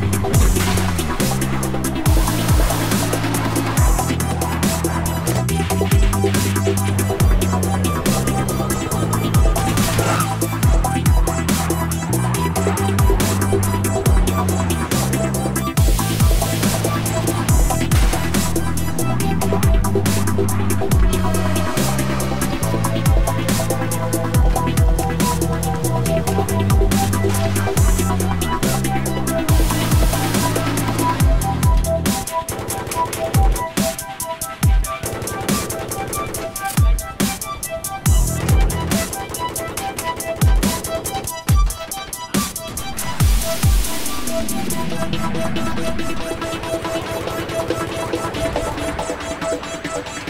Bye. ハハハハ!